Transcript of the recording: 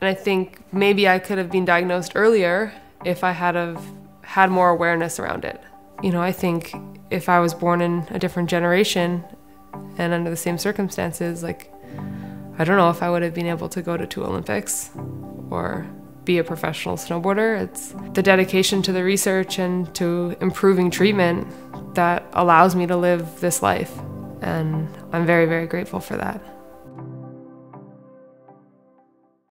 And I think maybe I could have been diagnosed earlier if I had have had more awareness around it. You know, I think if I was born in a different generation and under the same circumstances, like I don't know if I would have been able to go to two Olympics or be a professional snowboarder. It's the dedication to the research and to improving treatment that allows me to live this life. And I'm very, very grateful for that.